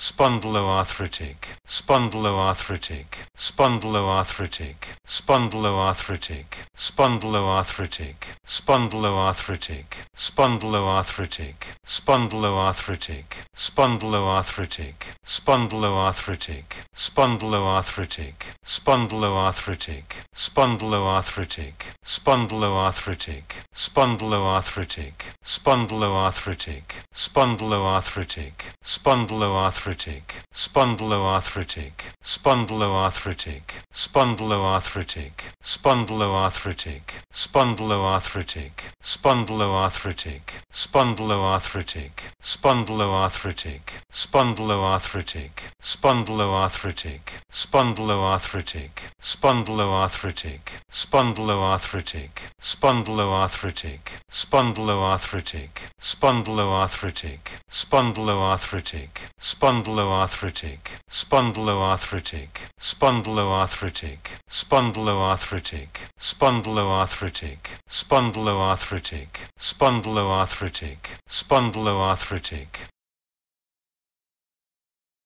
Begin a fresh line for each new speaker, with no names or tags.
spondyloarthritic, spondyloarthritic, spondyloarthritic, spondyloarthritic, spondyloarthritic, spondyloarthritic, spondyloarthritic, spondyloarthritic, spondyloarthritic, spondyloarthritic, spondyloarthritic, spondyloarthritic, spondyloarthritic, spondyloarthritic, spondyloarthritic, spondyloarthritic, spondyloarthritic, spondyloarthritic, spondyloarthritic, spondyloarthritic, spondyloarthritic, spondyloarthritic, spondyloarthritic, spondyloarthritic, spondyloarthritic, spondyloarthritic, spondyloarthritic, spondyloarthritic, spondyloarthritic, spondyloarthritic, spondyloarthritic, spondyloarthritic, spondyloarthritic, spondyloarthritic, spondyloarthritic, spondyloarthritic, spondyloarthritic, spondyloarthritic, spondyloarthritic, spondyloarthritic, spondyloarthritic, spondyloarthritic, spondyloarthritic,